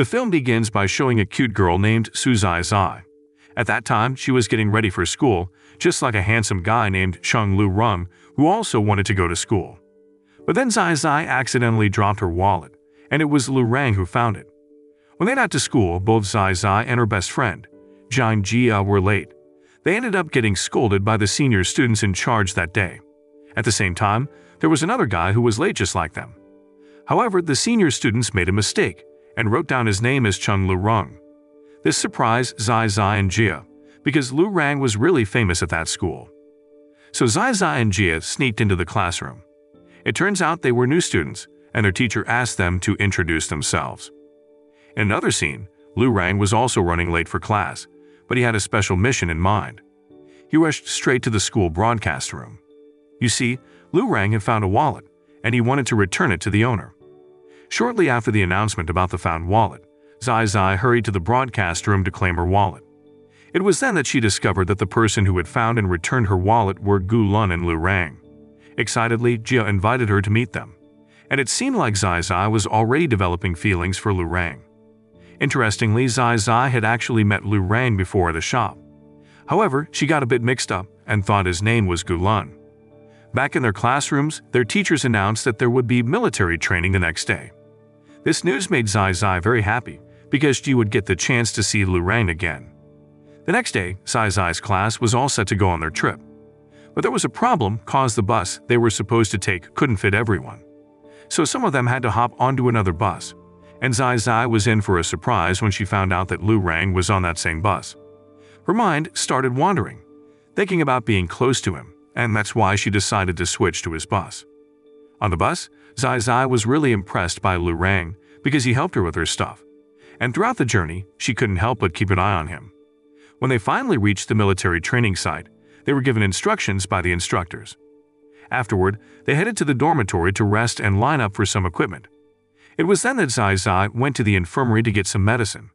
The film begins by showing a cute girl named Su Zai Zai. At that time, she was getting ready for school, just like a handsome guy named Chung Lu Rang, who also wanted to go to school. But then Zai Zai accidentally dropped her wallet, and it was Lu Rang who found it. When they got to school, both Zai Zai and her best friend, Jiang Jia, were late. They ended up getting scolded by the senior students in charge that day. At the same time, there was another guy who was late just like them. However, the senior students made a mistake and wrote down his name as Chung Lu Rang. This surprised Zai Zai and Jia, because Lu Rang was really famous at that school. So Zai Zai and Jia sneaked into the classroom. It turns out they were new students, and their teacher asked them to introduce themselves. In another scene, Lu Rang was also running late for class, but he had a special mission in mind. He rushed straight to the school broadcast room. You see, Lu Rang had found a wallet, and he wanted to return it to the owner. Shortly after the announcement about the found wallet, Zai Zai hurried to the broadcast room to claim her wallet. It was then that she discovered that the person who had found and returned her wallet were Gu Lun and Lu Rang. Excitedly, Jia invited her to meet them, and it seemed like Zai Zai was already developing feelings for Lu Rang. Interestingly, Zai Zai had actually met Lu Rang before at a shop. However, she got a bit mixed up and thought his name was Gu Lun. Back in their classrooms, their teachers announced that there would be military training the next day. This news made Zai Zai very happy because she would get the chance to see Lu Rang again. The next day, Zai Zai's class was all set to go on their trip. But there was a problem caused the bus they were supposed to take couldn't fit everyone. So some of them had to hop onto another bus, and Zai Zai was in for a surprise when she found out that Lu Rang was on that same bus. Her mind started wandering, thinking about being close to him, and that's why she decided to switch to his bus. On the bus, Zai Zai was really impressed by Lu Rang because he helped her with her stuff, and throughout the journey, she couldn't help but keep an eye on him. When they finally reached the military training site, they were given instructions by the instructors. Afterward, they headed to the dormitory to rest and line up for some equipment. It was then that Zai Zai went to the infirmary to get some medicine.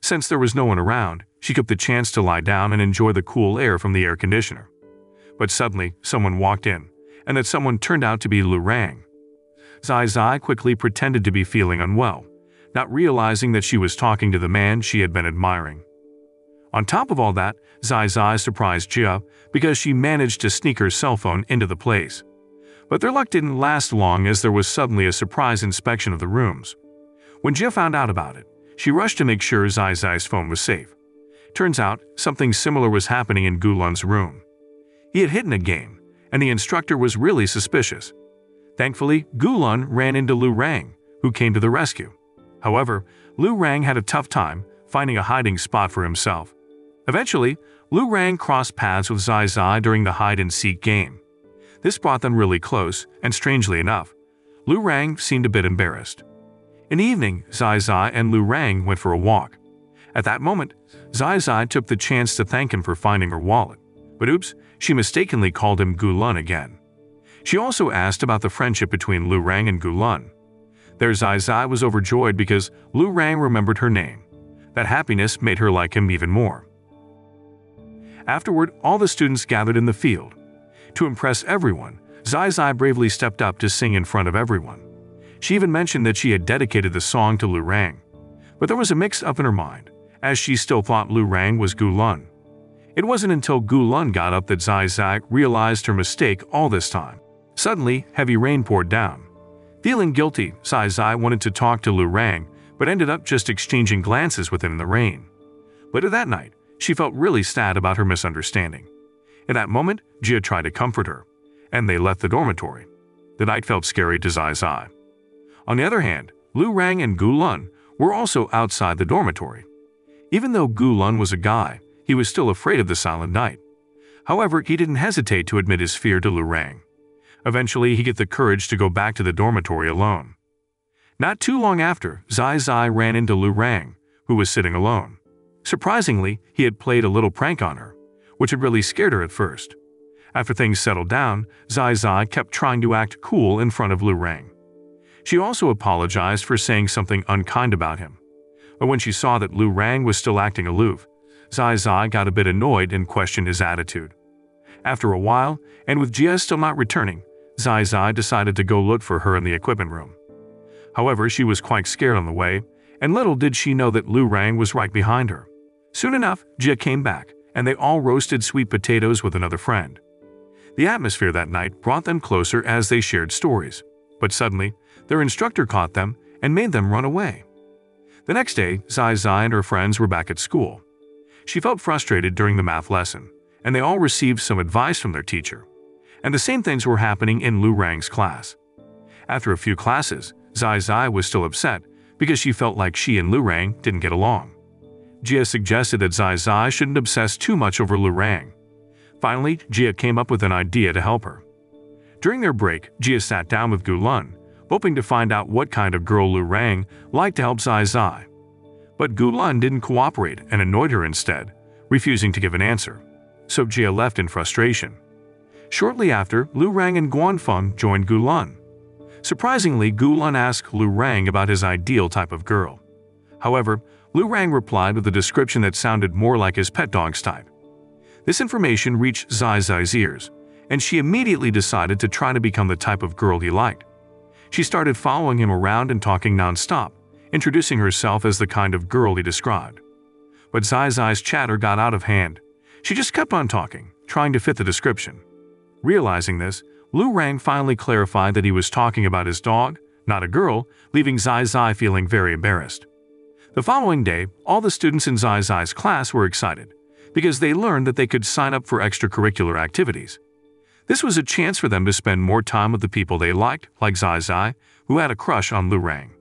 Since there was no one around, she took the chance to lie down and enjoy the cool air from the air conditioner. But suddenly, someone walked in, and that someone turned out to be Lu Rang. Zai Zai quickly pretended to be feeling unwell, not realizing that she was talking to the man she had been admiring. On top of all that, Zai Zai surprised Jia because she managed to sneak her cell phone into the place. But their luck didn't last long as there was suddenly a surprise inspection of the rooms. When Jia found out about it, she rushed to make sure Zai Zai's phone was safe. Turns out, something similar was happening in Gulun's room. He had hidden a game, and the instructor was really suspicious. Thankfully, Gulun ran into Lu Rang, who came to the rescue. However, Lu Rang had a tough time finding a hiding spot for himself. Eventually, Lu Rang crossed paths with Zai Zai during the hide-and-seek game. This brought them really close, and strangely enough, Lu Rang seemed a bit embarrassed. In the evening, Zai Zai and Lu Rang went for a walk. At that moment, Zai Zai took the chance to thank him for finding her wallet. But oops, she mistakenly called him Gulun again. She also asked about the friendship between Lu Rang and Gulun. There Zai Zai was overjoyed because Lu Rang remembered her name. That happiness made her like him even more. Afterward, all the students gathered in the field. To impress everyone, Zai Zai bravely stepped up to sing in front of everyone. She even mentioned that she had dedicated the song to Lu Rang. But there was a mix-up in her mind, as she still thought Lu Rang was Gu Lun. It wasn't until Gu Lun got up that Zai Zai realized her mistake all this time. Suddenly, heavy rain poured down. Feeling guilty, Zai Zai wanted to talk to Lu Rang, but ended up just exchanging glances with him in the rain. Later that night, she felt really sad about her misunderstanding. In that moment, Jia tried to comfort her, and they left the dormitory. The night felt scary to Zai Zai. On the other hand, Lu Rang and Gu Lun were also outside the dormitory. Even though Gu Lun was a guy, he was still afraid of the silent night. However, he didn't hesitate to admit his fear to Lu Rang. Eventually, he got the courage to go back to the dormitory alone. Not too long after, Zai Zai ran into Lu Rang, who was sitting alone. Surprisingly, he had played a little prank on her, which had really scared her at first. After things settled down, Zai Zai kept trying to act cool in front of Lu Rang. She also apologized for saying something unkind about him. But when she saw that Lu Rang was still acting aloof, Zai Zai got a bit annoyed and questioned his attitude. After a while, and with Jia still not returning, Zai Zai decided to go look for her in the equipment room. However, she was quite scared on the way, and little did she know that Lu Rang was right behind her. Soon enough, Jia came back, and they all roasted sweet potatoes with another friend. The atmosphere that night brought them closer as they shared stories, but suddenly, their instructor caught them and made them run away. The next day, Zai Zai and her friends were back at school. She felt frustrated during the math lesson, and they all received some advice from their teacher. And the same things were happening in Lu Rang's class. After a few classes, Zai Zai was still upset because she felt like she and Lu Rang didn't get along. Jia suggested that Zai Zai shouldn't obsess too much over Lu Rang. Finally, Jia came up with an idea to help her. During their break, Jia sat down with Gu Lun, hoping to find out what kind of girl Lu Rang liked to help Zai Zai. But Gu Lun didn't cooperate and annoyed her instead, refusing to give an answer. So Jia left in frustration. Shortly after, Lu Rang and Guanfeng joined Gu Lun. Surprisingly, Gu Lun asked Lu Rang about his ideal type of girl. However, Lu Rang replied with a description that sounded more like his pet dog's type. This information reached Zai Zai's ears, and she immediately decided to try to become the type of girl he liked. She started following him around and talking nonstop, introducing herself as the kind of girl he described. But Zai Zai's chatter got out of hand. She just kept on talking, trying to fit the description. Realizing this, Lu Rang finally clarified that he was talking about his dog, not a girl, leaving Zai Zai feeling very embarrassed. The following day, all the students in Zai Zai's class were excited because they learned that they could sign up for extracurricular activities. This was a chance for them to spend more time with the people they liked, like Zai Zai, who had a crush on Lu Rang.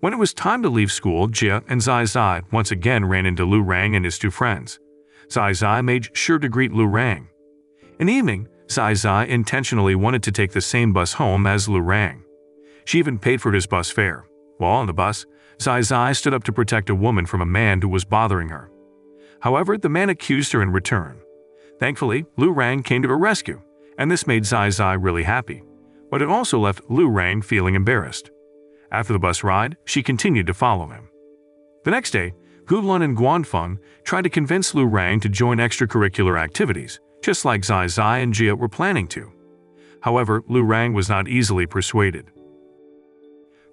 When it was time to leave school, Jia and Zai Zai once again ran into Lu Rang and his two friends. Zai Zai made sure to greet Lu Rang. In the evening, Zai Zai intentionally wanted to take the same bus home as Lu Rang. She even paid for his bus fare. While on the bus, Zai Zai stood up to protect a woman from a man who was bothering her. However, the man accused her in return. Thankfully, Lu Rang came to her rescue and this made Zai Zai really happy. But it also left Lu Rang feeling embarrassed. After the bus ride, she continued to follow him. The next day, Gulun and Guanfeng tried to convince Lu Rang to join extracurricular activities, just like Zai Zai and Jia were planning to. However, Lu Rang was not easily persuaded.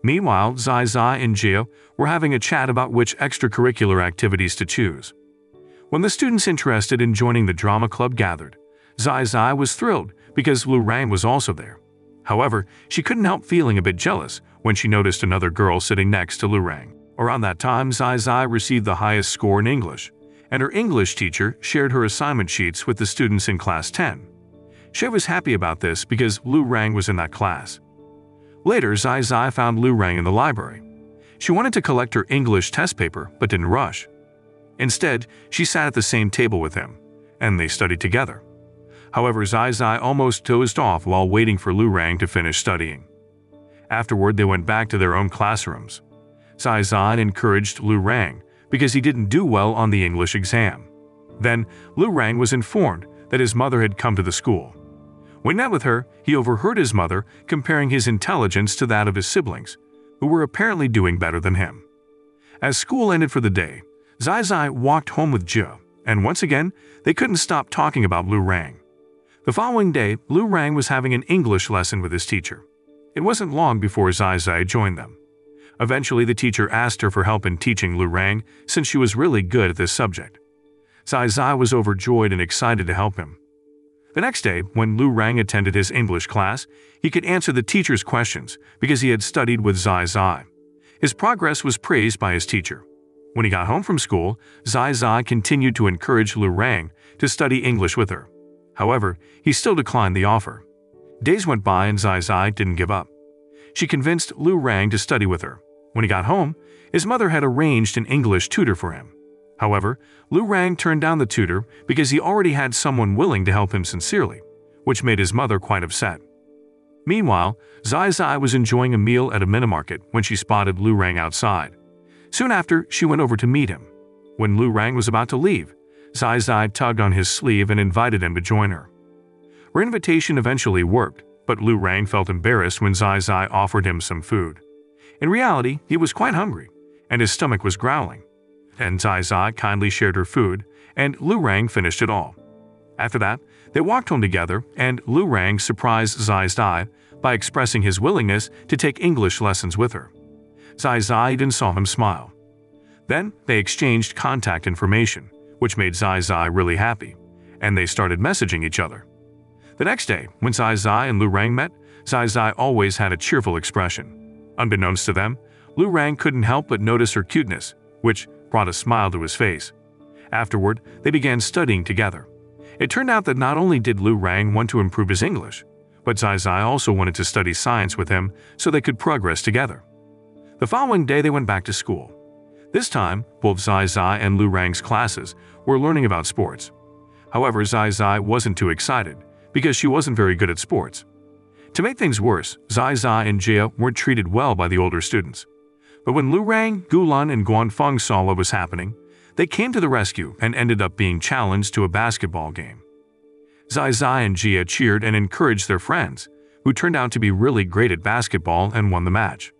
Meanwhile, Zai Zai and Jia were having a chat about which extracurricular activities to choose. When the students interested in joining the drama club gathered, Zai Zai was thrilled because Lu Rang was also there. However, she couldn't help feeling a bit jealous when she noticed another girl sitting next to Lu Rang. Around that time, Zai Zai received the highest score in English, and her English teacher shared her assignment sheets with the students in Class 10. She was happy about this because Lu Rang was in that class. Later, Zai Zai found Lu Rang in the library. She wanted to collect her English test paper but didn't rush. Instead, she sat at the same table with him, and they studied together. However, Zai Zai almost dozed off while waiting for Lu Rang to finish studying. Afterward, they went back to their own classrooms. Zai Zai encouraged Lu Rang because he didn't do well on the English exam. Then, Lu Rang was informed that his mother had come to the school. When met with her, he overheard his mother comparing his intelligence to that of his siblings, who were apparently doing better than him. As school ended for the day, Zai Zai walked home with Jia, and once again, they couldn't stop talking about Lu Rang. The following day, Lu Rang was having an English lesson with his teacher. It wasn't long before Zai Zai joined them. Eventually, the teacher asked her for help in teaching Lu Rang since she was really good at this subject. Zai Zai was overjoyed and excited to help him. The next day, when Lu Rang attended his English class, he could answer the teacher's questions because he had studied with Zai Zai. His progress was praised by his teacher. When he got home from school, Zai Zai continued to encourage Lu Rang to study English with her. However, he still declined the offer. Days went by and Zai Zai didn't give up. She convinced Lu Rang to study with her. When he got home, his mother had arranged an English tutor for him. However, Lu Rang turned down the tutor because he already had someone willing to help him sincerely, which made his mother quite upset. Meanwhile, Zai Zai was enjoying a meal at a minimarket when she spotted Lu Rang outside. Soon after, she went over to meet him. When Lu Rang was about to leave, Zai Zai tugged on his sleeve and invited him to join her. Her invitation eventually worked, but Lu Rang felt embarrassed when Zai Zai offered him some food. In reality, he was quite hungry, and his stomach was growling. And Zai Zai kindly shared her food, and Lu Rang finished it all. After that, they walked home together, and Lu Rang surprised Zai Zai by expressing his willingness to take English lessons with her. Zai Zai even saw him smile. Then they exchanged contact information, which made Zai Zai really happy, and they started messaging each other. The next day, when Zai Zai and Lu Rang met, Zai Zai always had a cheerful expression. Unbeknownst to them, Lu Rang couldn't help but notice her cuteness, which brought a smile to his face. Afterward, they began studying together. It turned out that not only did Lu Rang want to improve his English, but Zai Zai also wanted to study science with him so they could progress together. The following day, they went back to school. This time, both Zai Zai and Lu Rang's classes were learning about sports. However, Zai Zai wasn't too excited because she wasn't very good at sports. To make things worse, Zai Zai and Jia weren't treated well by the older students. But when Lu Rang, Gulun, and Guan Guanfeng saw what was happening, they came to the rescue and ended up being challenged to a basketball game. Zai Zai and Jia cheered and encouraged their friends, who turned out to be really great at basketball and won the match.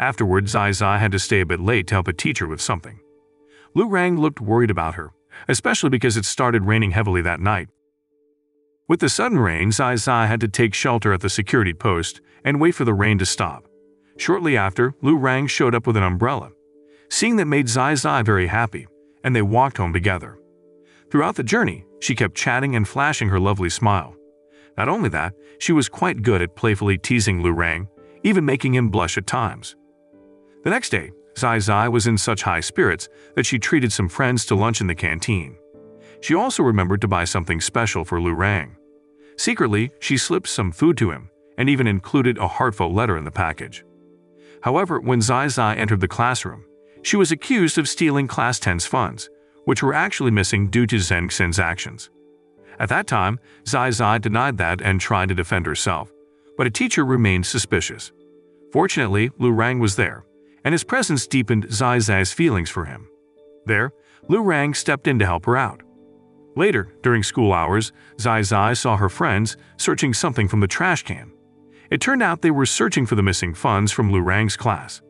Afterward, Zai Zai had to stay a bit late to help a teacher with something. Lu Rang looked worried about her, especially because it started raining heavily that night. With the sudden rain, Zai Zai had to take shelter at the security post and wait for the rain to stop. Shortly after, Lu Rang showed up with an umbrella. Seeing that made Zai Zai very happy, and they walked home together. Throughout the journey, she kept chatting and flashing her lovely smile. Not only that, she was quite good at playfully teasing Lu Rang, even making him blush at times. The next day, Zai Zai was in such high spirits that she treated some friends to lunch in the canteen. She also remembered to buy something special for Lu Rang. Secretly, she slipped some food to him and even included a heartfelt letter in the package. However, when Zai Zai entered the classroom, she was accused of stealing Class 10's funds, which were actually missing due to Zheng Xin's actions. At that time, Zai Zai denied that and tried to defend herself, but a teacher remained suspicious. Fortunately, Lu Rang was there, and his presence deepened Zai Zai's feelings for him. There, Lu Rang stepped in to help her out. Later, during school hours, Zai Zai saw her friends searching something from the trash can. It turned out they were searching for the missing funds from Lu Rang's class.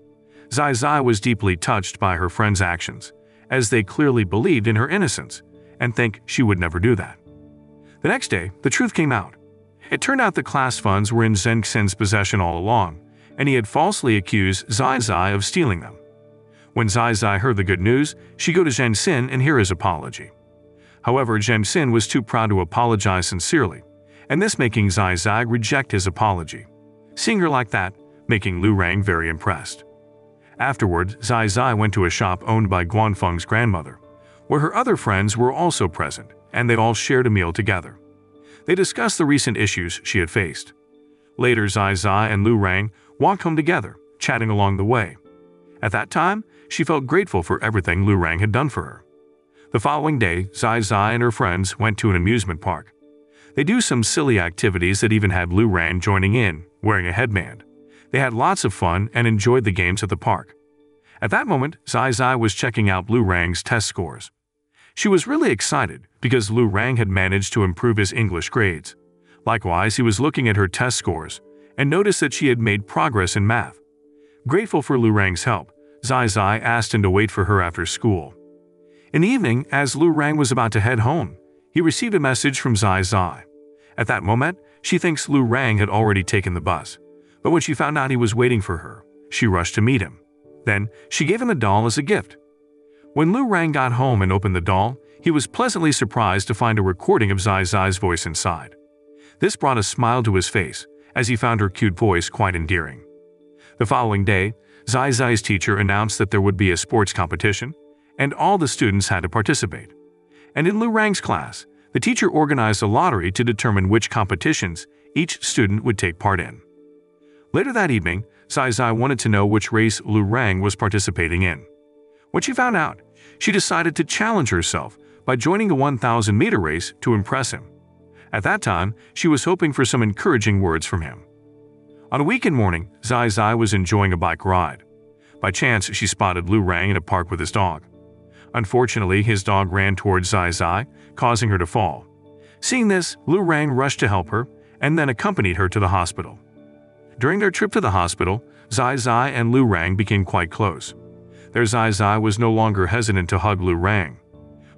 Zai Zai was deeply touched by her friends' actions, as they clearly believed in her innocence and think she would never do that. The next day, the truth came out. It turned out the class funds were in Zheng Xin's possession all along, and he had falsely accused Zai Zai of stealing them. When Zai Zai heard the good news, she go to Zheng Xin and hear his apology. However, Xin was too proud to apologize sincerely, and this making Zai Zai reject his apology. Seeing her like that, making Lu Rang very impressed. Afterward, Zai Zai went to a shop owned by Guanfeng's grandmother, where her other friends were also present, and they all shared a meal together. They discussed the recent issues she had faced. Later, Zai Zai and Lu Rang walked home together, chatting along the way. At that time, she felt grateful for everything Lu Rang had done for her. The following day, Zai Zai and her friends went to an amusement park. They do some silly activities that even had Lu Rang joining in, wearing a headband. They had lots of fun and enjoyed the games at the park. At that moment, Zai Zai was checking out Lu Rang's test scores. She was really excited because Lu Rang had managed to improve his English grades. Likewise, he was looking at her test scores and noticed that she had made progress in math. Grateful for Lu Rang's help, Zai Zai asked him to wait for her after school. In the evening, as Lu Rang was about to head home, he received a message from Zai Zai. At that moment, she thinks Lu Rang had already taken the bus but when she found out he was waiting for her, she rushed to meet him. Then, she gave him a doll as a gift. When Lu Rang got home and opened the doll, he was pleasantly surprised to find a recording of Zai Zai's voice inside. This brought a smile to his face, as he found her cute voice quite endearing. The following day, Zai Zai's teacher announced that there would be a sports competition, and all the students had to participate. And in Lu Rang's class, the teacher organized a lottery to determine which competitions each student would take part in. Later that evening, Zai Zai wanted to know which race Lu Rang was participating in. When she found out, she decided to challenge herself by joining a 1,000 meter race to impress him. At that time, she was hoping for some encouraging words from him. On a weekend morning, Zai Zai was enjoying a bike ride. By chance, she spotted Lu Rang in a park with his dog. Unfortunately, his dog ran towards Zai Zai, causing her to fall. Seeing this, Lu Rang rushed to help her and then accompanied her to the hospital. During their trip to the hospital, Zai Zai and Lu Rang became quite close. There Zai Zai was no longer hesitant to hug Lu Rang.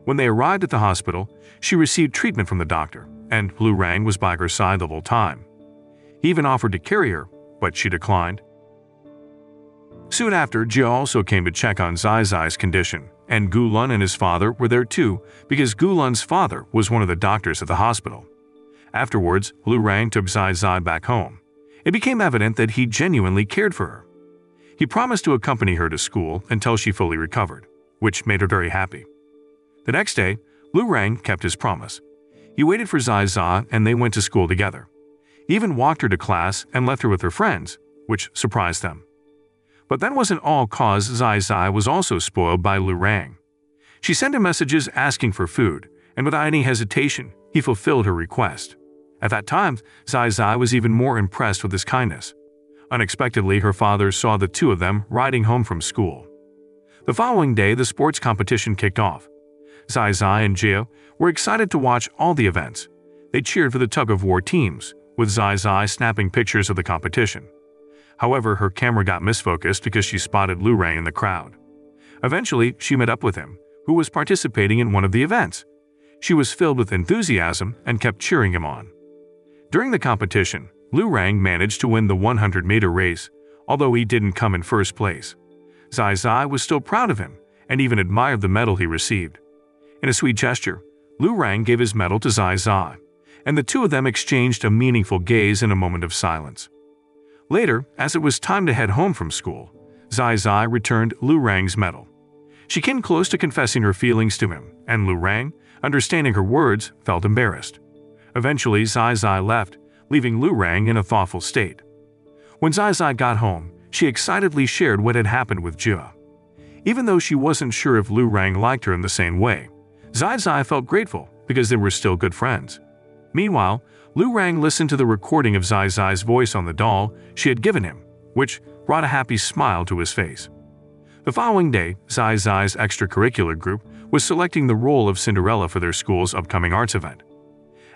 When they arrived at the hospital, she received treatment from the doctor, and Lu Rang was by her side the whole time. He even offered to carry her, but she declined. Soon after, Jia also came to check on Zai Zai's condition, and Gu Lun and his father were there too because Gu Lun's father was one of the doctors at the hospital. Afterwards, Lu Rang took Zai Zai back home. It became evident that he genuinely cared for her. He promised to accompany her to school until she fully recovered, which made her very happy. The next day, Lu Rang kept his promise. He waited for Zai Zai and they went to school together. He even walked her to class and left her with her friends, which surprised them. But that wasn't all cause Zai Zai was also spoiled by Lu Rang. She sent him messages asking for food, and without any hesitation, he fulfilled her request. At that time, Zai Zai was even more impressed with his kindness. Unexpectedly, her father saw the two of them riding home from school. The following day, the sports competition kicked off. Zai Zai and Jia were excited to watch all the events. They cheered for the tug-of-war teams, with Zai Zai snapping pictures of the competition. However, her camera got misfocused because she spotted Lu Rang in the crowd. Eventually, she met up with him, who was participating in one of the events. She was filled with enthusiasm and kept cheering him on. During the competition, Lu Rang managed to win the 100-meter race, although he didn't come in first place. Zai Zai was still proud of him and even admired the medal he received. In a sweet gesture, Lu Rang gave his medal to Zai Zai, and the two of them exchanged a meaningful gaze in a moment of silence. Later, as it was time to head home from school, Zai Zai returned Lu Rang's medal. She came close to confessing her feelings to him, and Lu Rang, understanding her words, felt embarrassed. Eventually, Zai Zai left, leaving Lu Rang in a thoughtful state. When Zai Zai got home, she excitedly shared what had happened with Jia. Even though she wasn't sure if Lu Rang liked her in the same way, Zai Zai felt grateful because they were still good friends. Meanwhile, Lu Rang listened to the recording of Zai Zai's voice on the doll she had given him, which brought a happy smile to his face. The following day, Zai Zai's extracurricular group was selecting the role of Cinderella for their school's upcoming arts event.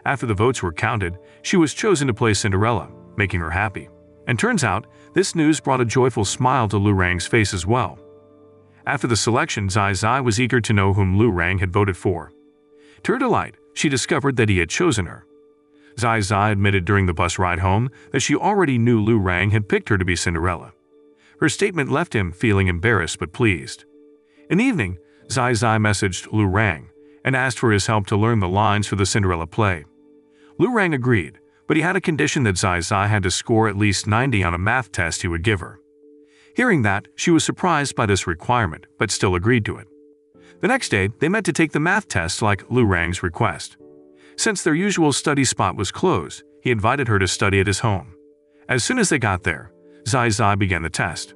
After the votes were counted, she was chosen to play Cinderella, making her happy. And turns out, this news brought a joyful smile to Lu Rang's face as well. After the selection, Zai Zai was eager to know whom Lu Rang had voted for. To her delight, she discovered that he had chosen her. Zai Zai admitted during the bus ride home that she already knew Lu Rang had picked her to be Cinderella. Her statement left him feeling embarrassed but pleased. In the evening, Zai Zai messaged Lu Rang and asked for his help to learn the lines for the Cinderella play. Lu Rang agreed, but he had a condition that Zai Zai had to score at least 90 on a math test he would give her. Hearing that, she was surprised by this requirement, but still agreed to it. The next day, they met to take the math test like Lu Rang's request. Since their usual study spot was closed, he invited her to study at his home. As soon as they got there, Zai Zai began the test.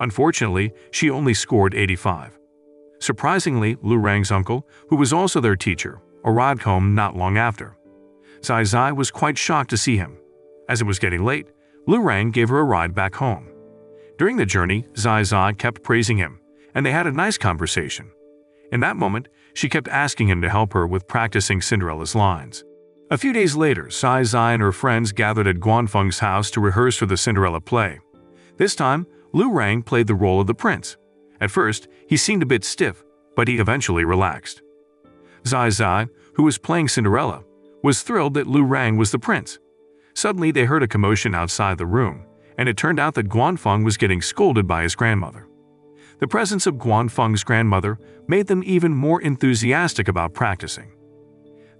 Unfortunately, she only scored 85. Surprisingly, Lu Rang's uncle, who was also their teacher, arrived home not long after. Zai Zai was quite shocked to see him. As it was getting late, Lu Rang gave her a ride back home. During the journey, Zai Zai kept praising him, and they had a nice conversation. In that moment, she kept asking him to help her with practicing Cinderella's lines. A few days later, Zai Zai and her friends gathered at Guanfeng's house to rehearse for the Cinderella play. This time, Lu Rang played the role of the prince. At first, he seemed a bit stiff, but he eventually relaxed. Zai Zai, who was playing Cinderella, was thrilled that Lu Rang was the prince. Suddenly, they heard a commotion outside the room, and it turned out that Guanfeng was getting scolded by his grandmother. The presence of Guanfeng's grandmother made them even more enthusiastic about practicing.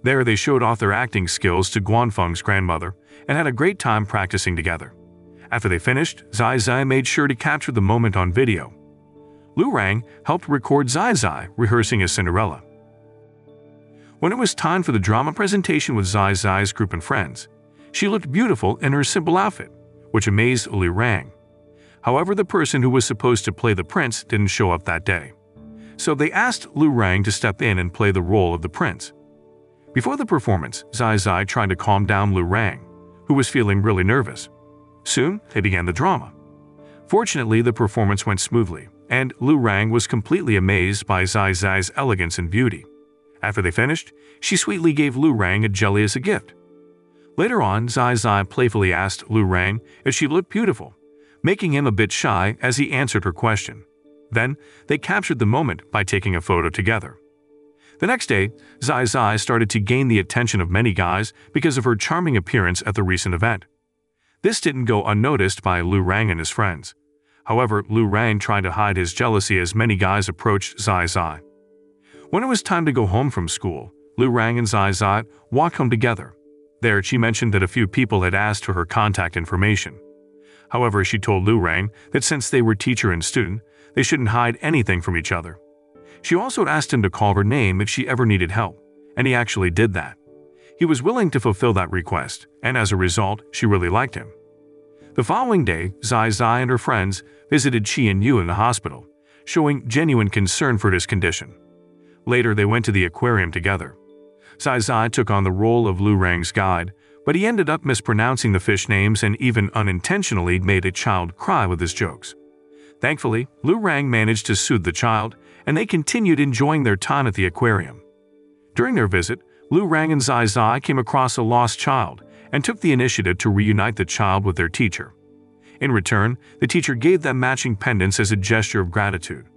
There, they showed off their acting skills to Guanfeng's grandmother and had a great time practicing together. After they finished, Zai Zai made sure to capture the moment on video. Lu Rang helped record Zai Zai rehearsing as Cinderella. When it was time for the drama presentation with Zai Zai's group and friends, she looked beautiful in her simple outfit, which amazed Lu Rang. However, the person who was supposed to play the prince didn't show up that day. So they asked Lu Rang to step in and play the role of the prince. Before the performance, Zai Zai tried to calm down Lu Rang, who was feeling really nervous. Soon, they began the drama. Fortunately, the performance went smoothly, and Lu Rang was completely amazed by Zai Zai's elegance and beauty. After they finished, she sweetly gave Lu Rang a jelly as a gift. Later on, Zai Zai playfully asked Lu Rang if she looked beautiful, making him a bit shy as he answered her question. Then, they captured the moment by taking a photo together. The next day, Zai Zai started to gain the attention of many guys because of her charming appearance at the recent event. This didn't go unnoticed by Lu Rang and his friends. However, Lu Rang tried to hide his jealousy as many guys approached Zai Zai. When it was time to go home from school, Lu Rang and Zai Zai walked home together. There, she mentioned that a few people had asked for her contact information. However, she told Lu Rang that since they were teacher and student, they shouldn't hide anything from each other. She also asked him to call her name if she ever needed help, and he actually did that. He was willing to fulfill that request, and as a result, she really liked him. The following day, Zai Zai and her friends visited Qian Yu in the hospital, showing genuine concern for his condition. Later, they went to the aquarium together. Zai Zai took on the role of Lu Rang's guide, but he ended up mispronouncing the fish names and even unintentionally made a child cry with his jokes. Thankfully, Lu Rang managed to soothe the child, and they continued enjoying their time at the aquarium. During their visit, Lu Rang and Zai Zai came across a lost child and took the initiative to reunite the child with their teacher. In return, the teacher gave them matching pendants as a gesture of gratitude.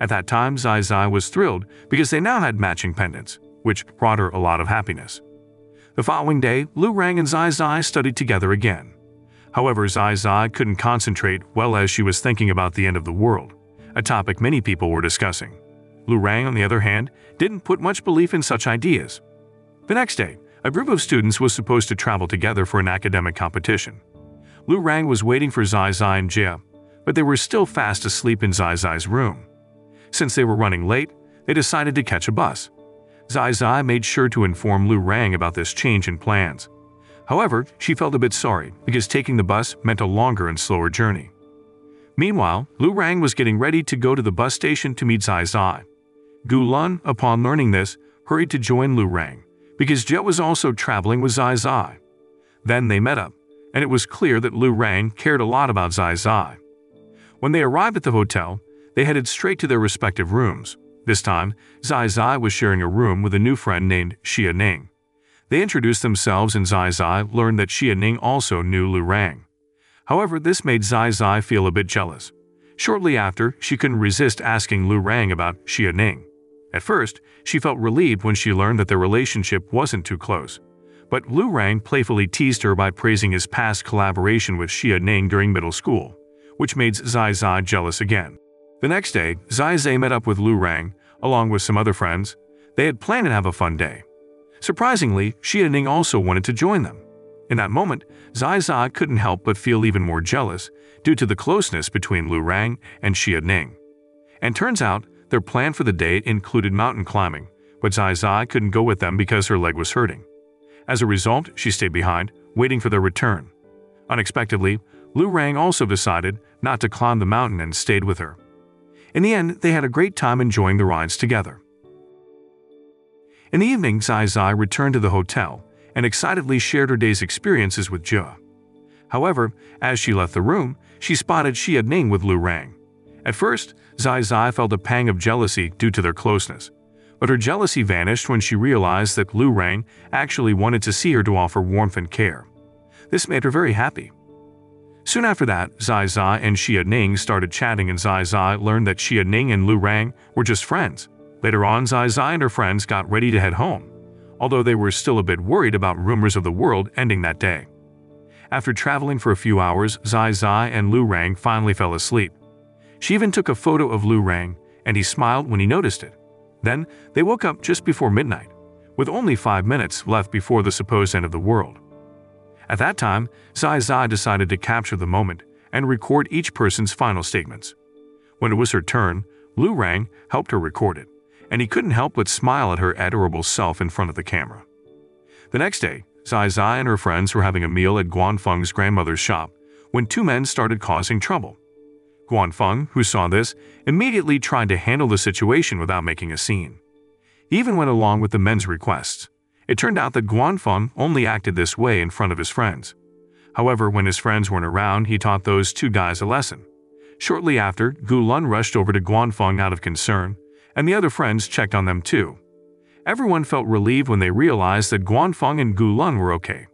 At that time, Zai Zai was thrilled because they now had matching pendants, which brought her a lot of happiness. The following day, Lu Rang and Zai Zai studied together again. However, Zai Zai couldn't concentrate well as she was thinking about the end of the world, a topic many people were discussing. Lu Rang, on the other hand, didn't put much belief in such ideas. The next day, a group of students was supposed to travel together for an academic competition. Lu Rang was waiting for Zai Zai and Jia, but they were still fast asleep in Zai Zai's room. Since they were running late, they decided to catch a bus. Zai Zai made sure to inform Lu Rang about this change in plans. However, she felt a bit sorry because taking the bus meant a longer and slower journey. Meanwhile, Lu Rang was getting ready to go to the bus station to meet Zai Zai. Gu Lun, upon learning this, hurried to join Lu Rang because Jia was also traveling with Zai Zai. Then they met up, and it was clear that Lu Rang cared a lot about Zai Zai. When they arrived at the hotel, they headed straight to their respective rooms. This time, Zai Zai was sharing a room with a new friend named Xia Ning. They introduced themselves and Zai Zai learned that Xia Ning also knew Lu Rang. However, this made Zai Zai feel a bit jealous. Shortly after, she couldn't resist asking Lu Rang about Xia Ning. At first, she felt relieved when she learned that their relationship wasn't too close. But Lu Rang playfully teased her by praising his past collaboration with Xia Ning during middle school, which made Zai Zai jealous again. The next day, Zai Zai met up with Lu Rang, along with some other friends. They had planned to have a fun day. Surprisingly, Xia Ning also wanted to join them. In that moment, Zai Zai couldn't help but feel even more jealous due to the closeness between Lu Rang and Xia Ning. And turns out, their plan for the day included mountain climbing, but Zai Zai couldn't go with them because her leg was hurting. As a result, she stayed behind, waiting for their return. Unexpectedly, Lu Rang also decided not to climb the mountain and stayed with her. In the end, they had a great time enjoying the rides together. In the evening, Zai Zai returned to the hotel and excitedly shared her day's experiences with Jia. However, as she left the room, she spotted Xia Ning with Lu Rang. At first, Zai Zai felt a pang of jealousy due to their closeness, but her jealousy vanished when she realized that Lu Rang actually wanted to see her to offer warmth and care. This made her very happy. Soon after that, Zai Zai and Xia Ning started chatting and Zai Zai learned that Xia Ning and Lu Rang were just friends. Later on, Zai Zai and her friends got ready to head home, although they were still a bit worried about rumors of the world ending that day. After traveling for a few hours, Zai Zai and Lu Rang finally fell asleep. She even took a photo of Lu Rang, and he smiled when he noticed it. Then, they woke up just before midnight, with only five minutes left before the supposed end of the world. At that time, Zai Zai decided to capture the moment and record each person's final statements. When it was her turn, Lu Rang helped her record it, and he couldn't help but smile at her adorable self in front of the camera. The next day, Zai Zai and her friends were having a meal at Guan Feng's grandmother's shop when two men started causing trouble. Guan Feng, who saw this, immediately tried to handle the situation without making a scene. He even went along with the men's requests. It turned out that Guan Feng only acted this way in front of his friends. However, when his friends weren't around, he taught those two guys a lesson. Shortly after, Gu Lun rushed over to Guan Feng out of concern, and the other friends checked on them too. Everyone felt relieved when they realized that Guan Feng and Gu Lun were okay.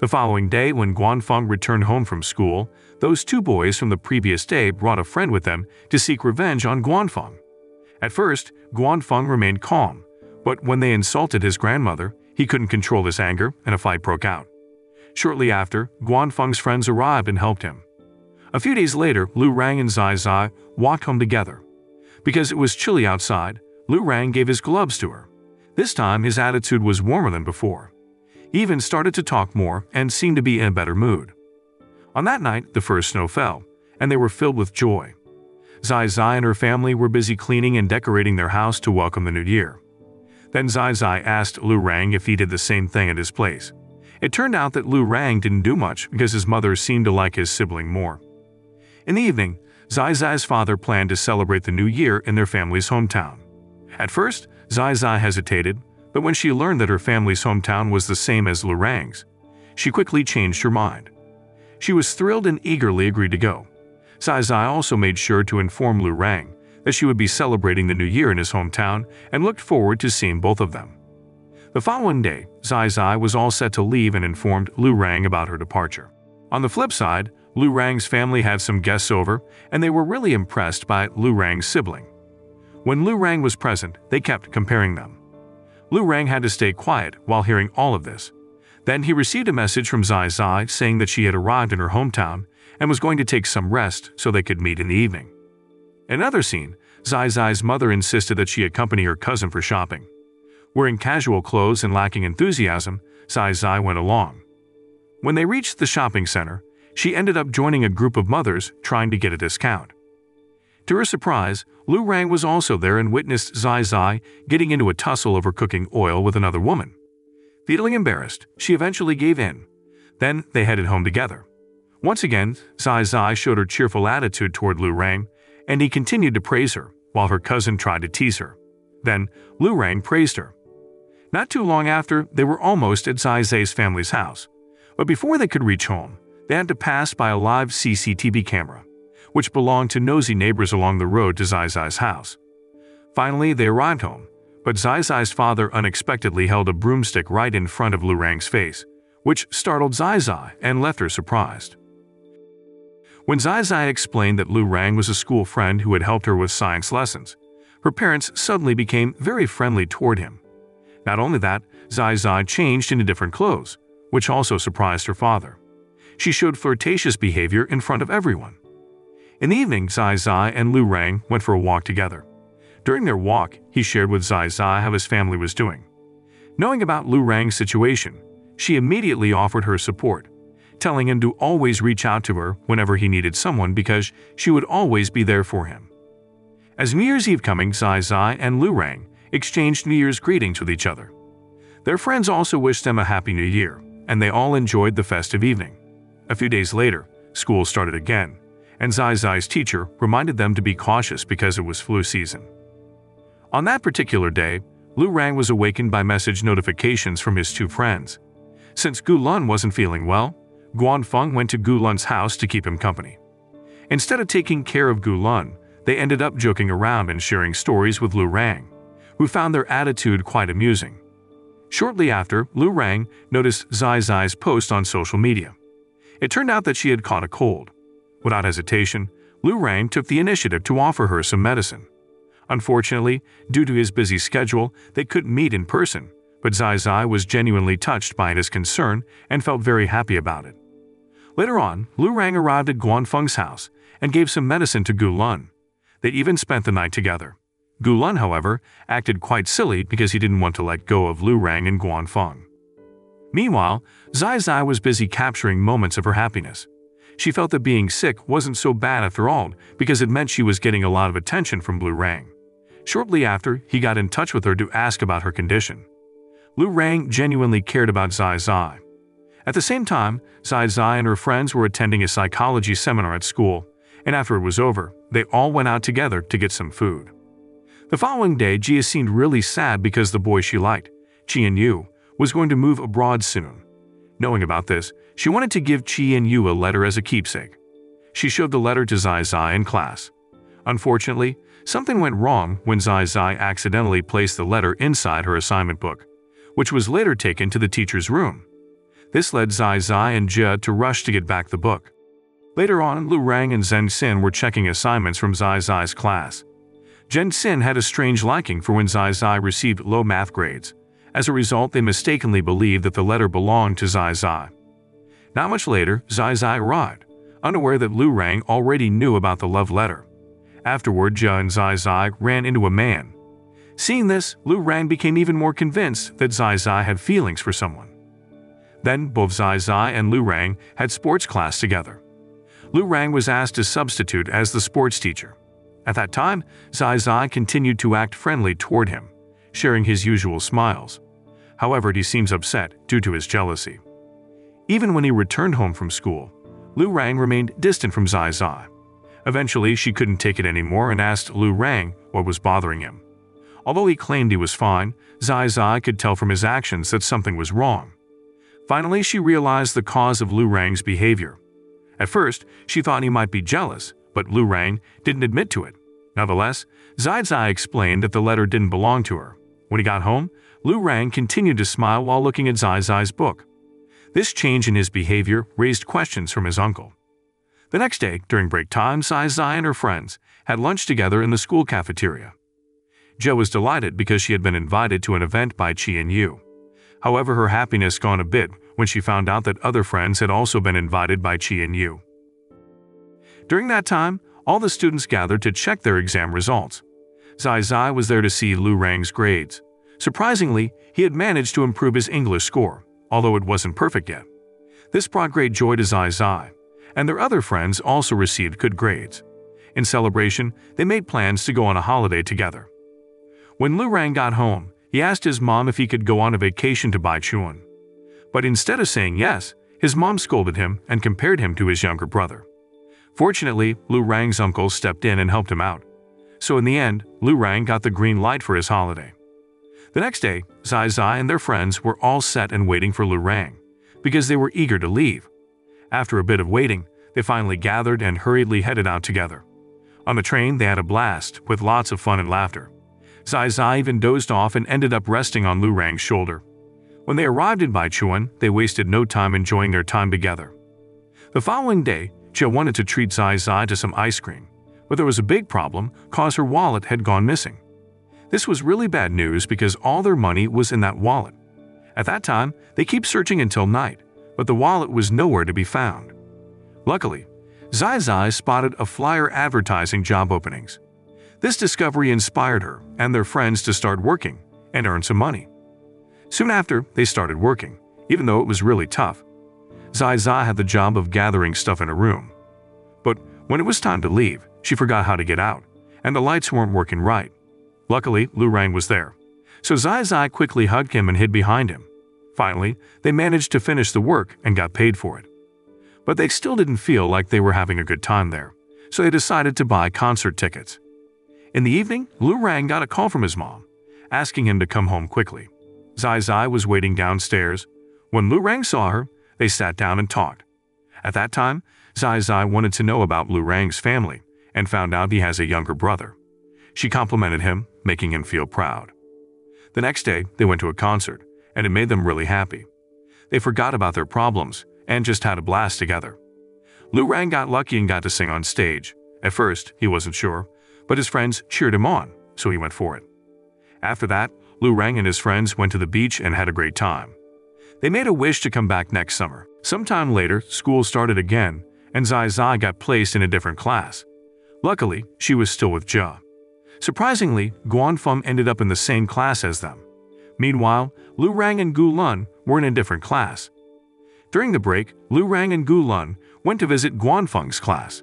The following day, when Guan Feng returned home from school, those two boys from the previous day brought a friend with them to seek revenge on Guanfeng. At first, Guanfeng remained calm, but when they insulted his grandmother, he couldn't control his anger and a fight broke out. Shortly after, Guanfeng's friends arrived and helped him. A few days later, Lu Rang and Zai Zai walked home together. Because it was chilly outside, Lu Rang gave his gloves to her. This time, his attitude was warmer than before. He even started to talk more and seemed to be in a better mood. On that night, the first snow fell, and they were filled with joy. Zai Zai and her family were busy cleaning and decorating their house to welcome the new year. Then Zai Zai asked Lu Rang if he did the same thing at his place. It turned out that Lu Rang didn't do much because his mother seemed to like his sibling more. In the evening, Zai Zai's father planned to celebrate the new year in their family's hometown. At first, Zai Zai hesitated, but when she learned that her family's hometown was the same as Lu Rang's, she quickly changed her mind. She was thrilled and eagerly agreed to go. Zai Zai also made sure to inform Lu Rang that she would be celebrating the new year in his hometown and looked forward to seeing both of them. The following day, Zai Zai was all set to leave and informed Lu Rang about her departure. On the flip side, Lu Rang's family had some guests over, and they were really impressed by Lu Rang's sibling. When Lu Rang was present, they kept comparing them. Lu Rang had to stay quiet while hearing all of this. Then he received a message from Zai Zai saying that she had arrived in her hometown and was going to take some rest so they could meet in the evening. Another scene, Zai Zai's mother insisted that she accompany her cousin for shopping. Wearing casual clothes and lacking enthusiasm, Zai Zai went along. When they reached the shopping center, she ended up joining a group of mothers trying to get a discount. To her surprise, Lu Rang was also there and witnessed Zai Zai getting into a tussle over cooking oil with another woman. Feeling embarrassed, she eventually gave in. Then they headed home together. Once again, Zai Zai showed her cheerful attitude toward Lu Rang, and he continued to praise her, while her cousin tried to tease her. Then, Lu Rang praised her. Not too long after, they were almost at Zai Zai's family's house. But before they could reach home, they had to pass by a live CCTV camera, which belonged to nosy neighbors along the road to Zai Zai's house. Finally, they arrived home, but Zai Zai's father unexpectedly held a broomstick right in front of Lu Rang's face, which startled Zai Zai and left her surprised. When Zai Zai explained that Lu Rang was a school friend who had helped her with science lessons, her parents suddenly became very friendly toward him. Not only that, Zai Zai changed into different clothes, which also surprised her father. She showed flirtatious behavior in front of everyone. In the evening, Zai Zai and Lu Rang went for a walk together. During their walk, he shared with Zai Zai how his family was doing. Knowing about Lu Rang's situation, she immediately offered her support telling him to always reach out to her whenever he needed someone because she would always be there for him. As New Year's Eve coming, Zai Zai and Lu Rang exchanged New Year's greetings with each other. Their friends also wished them a Happy New Year, and they all enjoyed the festive evening. A few days later, school started again, and Zai Zai's teacher reminded them to be cautious because it was flu season. On that particular day, Lu Rang was awakened by message notifications from his two friends. Since Gu Lun wasn't feeling well, Guan Feng went to Gu Lun's house to keep him company. Instead of taking care of Gu Lun, they ended up joking around and sharing stories with Lu Rang, who found their attitude quite amusing. Shortly after, Lu Rang noticed Zai Zai's post on social media. It turned out that she had caught a cold. Without hesitation, Lu Rang took the initiative to offer her some medicine. Unfortunately, due to his busy schedule, they couldn't meet in person, but Zai Zai was genuinely touched by his concern and felt very happy about it. Later on, Lu Rang arrived at Guan Feng's house and gave some medicine to Gu Lun. They even spent the night together. Gu Lun, however, acted quite silly because he didn't want to let go of Lu Rang and Guan Feng. Meanwhile, Zai Zai was busy capturing moments of her happiness. She felt that being sick wasn't so bad after all because it meant she was getting a lot of attention from Lu Rang. Shortly after, he got in touch with her to ask about her condition. Lu Rang genuinely cared about Zai Zai. At the same time, Zai Zai and her friends were attending a psychology seminar at school, and after it was over, they all went out together to get some food. The following day, Jia seemed really sad because the boy she liked, Qian Yu, was going to move abroad soon. Knowing about this, she wanted to give Qian Yu a letter as a keepsake. She showed the letter to Zai Zai in class. Unfortunately, something went wrong when Zai Zai accidentally placed the letter inside her assignment book which was later taken to the teacher's room. This led Zai Zai and Jia to rush to get back the book. Later on, Lu Rang and Zheng Xin were checking assignments from Zai Zai's class. Zheng Xin had a strange liking for when Zai Zai received low math grades. As a result, they mistakenly believed that the letter belonged to Zai Zai. Not much later, Zai Zai arrived. unaware that Lu Rang already knew about the love letter. Afterward, Jia and Zai Zai ran into a man. Seeing this, Lu Rang became even more convinced that Zai Zai had feelings for someone. Then, both Zai Zai and Lu Rang had sports class together. Lu Rang was asked to substitute as the sports teacher. At that time, Zai Zai continued to act friendly toward him, sharing his usual smiles. However, he seems upset due to his jealousy. Even when he returned home from school, Lu Rang remained distant from Zai Zai. Eventually, she couldn't take it anymore and asked Lu Rang what was bothering him. Although he claimed he was fine, Zai Zai could tell from his actions that something was wrong. Finally, she realized the cause of Lu Rang's behavior. At first, she thought he might be jealous, but Lu Rang didn't admit to it. Nonetheless, Zai Zai explained that the letter didn't belong to her. When he got home, Lu Rang continued to smile while looking at Zai Zai's book. This change in his behavior raised questions from his uncle. The next day, during break time, Zai Zai and her friends had lunch together in the school cafeteria. Joe was delighted because she had been invited to an event by Qi and Yu. However, her happiness gone a bit when she found out that other friends had also been invited by Qi and Yu. During that time, all the students gathered to check their exam results. Zai Zai was there to see Lu Rang's grades. Surprisingly, he had managed to improve his English score, although it wasn't perfect yet. This brought great joy to Zai Zai, and their other friends also received good grades. In celebration, they made plans to go on a holiday together. When Lu Rang got home, he asked his mom if he could go on a vacation to Baichuan. But instead of saying yes, his mom scolded him and compared him to his younger brother. Fortunately, Lu Rang's uncle stepped in and helped him out. So in the end, Lu Rang got the green light for his holiday. The next day, Zai Zai and their friends were all set and waiting for Lu Rang, because they were eager to leave. After a bit of waiting, they finally gathered and hurriedly headed out together. On the train, they had a blast, with lots of fun and laughter. Zai Zai even dozed off and ended up resting on Lu Rang's shoulder. When they arrived in Baichuan, they wasted no time enjoying their time together. The following day, Jia wanted to treat Zai Zai to some ice cream, but there was a big problem cause her wallet had gone missing. This was really bad news because all their money was in that wallet. At that time, they keep searching until night, but the wallet was nowhere to be found. Luckily, Zai Zai spotted a flyer advertising job openings. This discovery inspired her and their friends to start working and earn some money. Soon after, they started working, even though it was really tough. Zai Zai had the job of gathering stuff in a room. But when it was time to leave, she forgot how to get out, and the lights weren't working right. Luckily, Lu Rang was there. So Zai Zai quickly hugged him and hid behind him. Finally, they managed to finish the work and got paid for it. But they still didn't feel like they were having a good time there, so they decided to buy concert tickets. In the evening, Lu Rang got a call from his mom, asking him to come home quickly. Zai Zai was waiting downstairs. When Lu Rang saw her, they sat down and talked. At that time, Zai Zai wanted to know about Lu Rang's family and found out he has a younger brother. She complimented him, making him feel proud. The next day, they went to a concert, and it made them really happy. They forgot about their problems and just had a blast together. Lu Rang got lucky and got to sing on stage. At first, he wasn't sure, but his friends cheered him on, so he went for it. After that, Lu Rang and his friends went to the beach and had a great time. They made a wish to come back next summer. Sometime later, school started again, and Zai Zai got placed in a different class. Luckily, she was still with Jia. Surprisingly, Guan Guanfeng ended up in the same class as them. Meanwhile, Lu Rang and Gu Lun were in a different class. During the break, Lu Rang and Gu Lun went to visit Guan Guanfeng's class.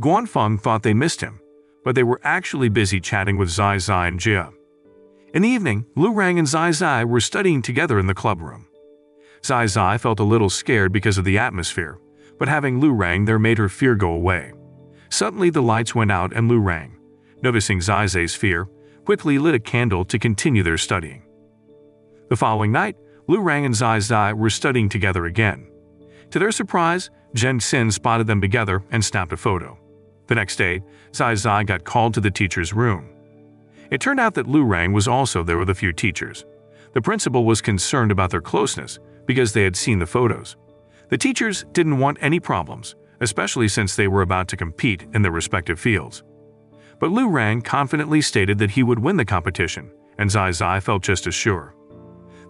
Guan Guanfeng thought they missed him, but they were actually busy chatting with Zai Zai and Jia. In the evening, Lu Rang and Zai Zai were studying together in the club room. Zai Zai felt a little scared because of the atmosphere, but having Lu Rang there made her fear go away. Suddenly the lights went out and Lu Rang, noticing Zai Zai's fear, quickly lit a candle to continue their studying. The following night, Lu Rang and Zai Zai were studying together again. To their surprise, Zheng Xin spotted them together and snapped a photo. The next day, Zai Zai got called to the teacher's room. It turned out that Lu Rang was also there with a few teachers. The principal was concerned about their closeness because they had seen the photos. The teachers didn't want any problems, especially since they were about to compete in their respective fields. But Lu Rang confidently stated that he would win the competition, and Zai Zai felt just as sure.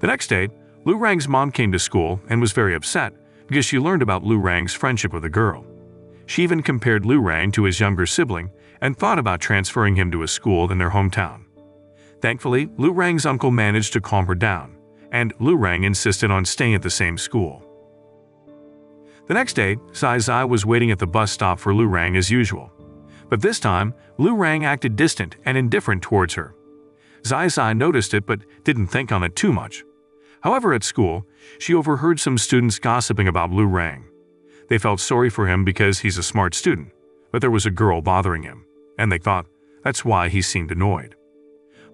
The next day, Lu Rang's mom came to school and was very upset because she learned about Lu Rang's friendship with a girl. She even compared Lu Rang to his younger sibling and thought about transferring him to a school in their hometown. Thankfully, Lu Rang's uncle managed to calm her down, and Lu Rang insisted on staying at the same school. The next day, Zai Zai was waiting at the bus stop for Lu Rang as usual. But this time, Lu Rang acted distant and indifferent towards her. Zai Zai noticed it but didn't think on it too much. However, at school, she overheard some students gossiping about Lu Rang. They felt sorry for him because he's a smart student, but there was a girl bothering him, and they thought that's why he seemed annoyed.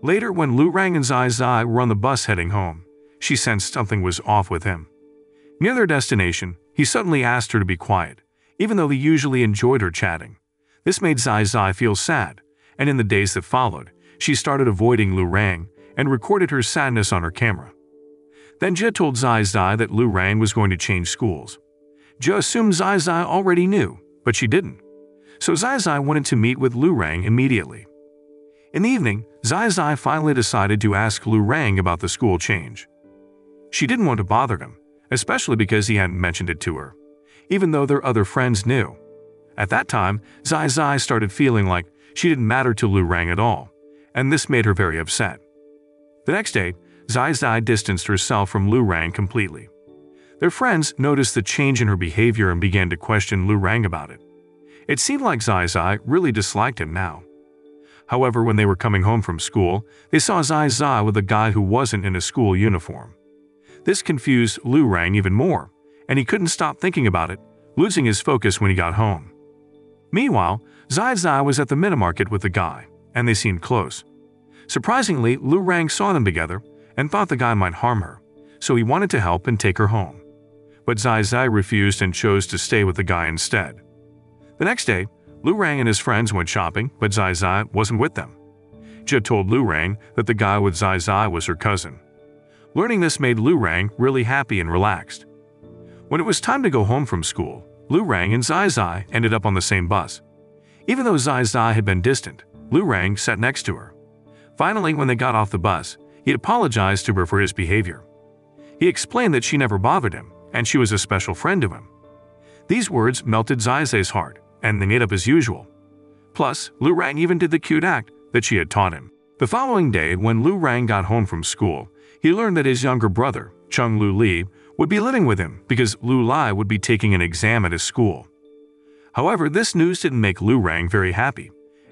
Later, when Lu Rang and Zai Zai were on the bus heading home, she sensed something was off with him. Near their destination, he suddenly asked her to be quiet, even though they usually enjoyed her chatting. This made Zai Zai feel sad, and in the days that followed, she started avoiding Lu Rang and recorded her sadness on her camera. Then Jia told Zai Zai that Lu Rang was going to change schools. Jia assumed Zai Zai already knew, but she didn't. So Zai Zai wanted to meet with Lu Rang immediately. In the evening, Zai Zai finally decided to ask Lu Rang about the school change. She didn't want to bother him, especially because he hadn't mentioned it to her, even though their other friends knew. At that time, Zai Zai started feeling like she didn't matter to Lu Rang at all, and this made her very upset. The next day, Zai Zai distanced herself from Lu Rang completely. Their friends noticed the change in her behavior and began to question Lu Rang about it. It seemed like Zai Zai really disliked him now. However, when they were coming home from school, they saw Zai Zai with a guy who wasn't in a school uniform. This confused Lu Rang even more, and he couldn't stop thinking about it, losing his focus when he got home. Meanwhile, Zai Zai was at the minimarket with the guy, and they seemed close. Surprisingly, Lu Rang saw them together and thought the guy might harm her, so he wanted to help and take her home. But Zai Zai refused and chose to stay with the guy instead. The next day, Lu Rang and his friends went shopping, but Zai Zai wasn't with them. Jia told Lu Rang that the guy with Zai Zai was her cousin. Learning this made Lu Rang really happy and relaxed. When it was time to go home from school, Lu Rang and Zai Zai ended up on the same bus. Even though Zai Zai had been distant, Lu Rang sat next to her. Finally, when they got off the bus, he apologized to her for his behavior. He explained that she never bothered him, and she was a special friend to him. These words melted Zai Zai's heart, and they made up as usual. Plus, Lu Rang even did the cute act that she had taught him. The following day, when Lu Rang got home from school, he learned that his younger brother, Chung Lu Li, would be living with him because Lu Lai would be taking an exam at his school. However, this news didn't make Lu Rang very happy,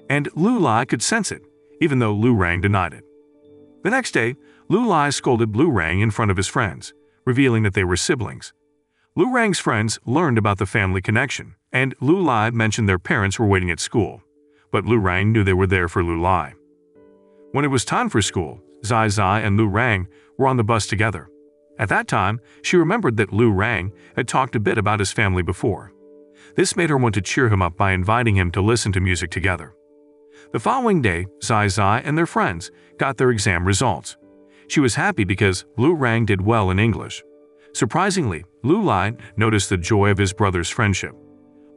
and Lu Lai could sense it, even though Lu Rang denied it. The next day, Lu Lai scolded Lu Rang in front of his friends, revealing that they were siblings. Lu Rang's friends learned about the family connection, and Lu Lai mentioned their parents were waiting at school, but Lu Rang knew they were there for Lu Lai. When it was time for school, Zai Zai and Lu Rang were on the bus together. At that time, she remembered that Lu Rang had talked a bit about his family before. This made her want to cheer him up by inviting him to listen to music together. The following day, Zai Zai and their friends got their exam results. She was happy because Lu Rang did well in English. Surprisingly, Lu Lai noticed the joy of his brother's friendship.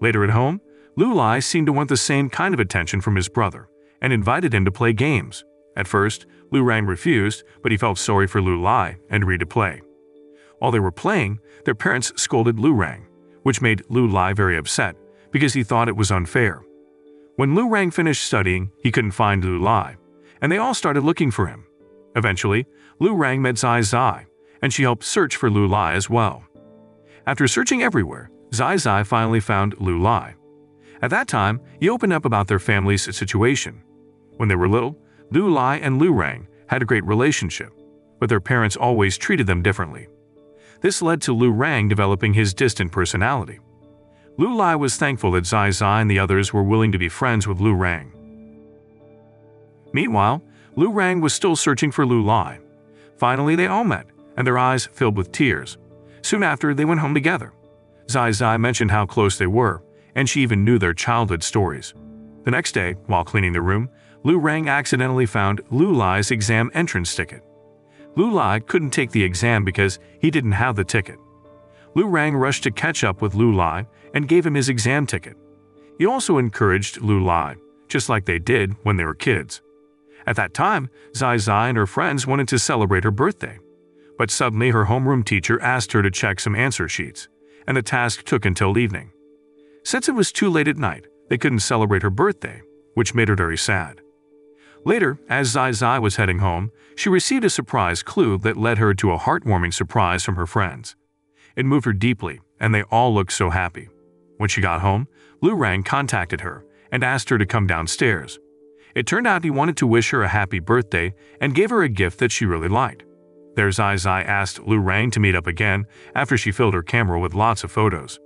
Later at home, Lu Lai seemed to want the same kind of attention from his brother and invited him to play games. At first, Lu Rang refused, but he felt sorry for Lu Lai and agreed to play. While they were playing, their parents scolded Lu Rang, which made Lu Lai very upset because he thought it was unfair. When Lu Rang finished studying, he couldn't find Lu Lai, and they all started looking for him. Eventually, Lu Rang met Zai Zai, and she helped search for Lu Lai as well. After searching everywhere, Zai Zai finally found Lu Lai. At that time, he opened up about their family's situation. When they were little, Lu Lai and Lu Rang had a great relationship, but their parents always treated them differently. This led to Lu Rang developing his distant personality. Lu Lai was thankful that Zai Zai and the others were willing to be friends with Lu Rang. Meanwhile, Lu Rang was still searching for Lu Lai. Finally, they all met, and their eyes filled with tears. Soon after, they went home together. Zai Zai mentioned how close they were, and she even knew their childhood stories. The next day, while cleaning the room, Lu Rang accidentally found Lu Lai's exam entrance ticket. Lu Lai couldn't take the exam because he didn't have the ticket. Lu Rang rushed to catch up with Lu Lai and gave him his exam ticket. He also encouraged Lu Lai, just like they did when they were kids. At that time, Zai Zai and her friends wanted to celebrate her birthday. But suddenly her homeroom teacher asked her to check some answer sheets, and the task took until evening. Since it was too late at night, they couldn't celebrate her birthday, which made her very sad. Later, as Zai Zai was heading home, she received a surprise clue that led her to a heartwarming surprise from her friends. It moved her deeply, and they all looked so happy. When she got home, Lu Rang contacted her and asked her to come downstairs. It turned out he wanted to wish her a happy birthday and gave her a gift that she really liked. There Zai Zai asked Lu Rang to meet up again after she filled her camera with lots of photos.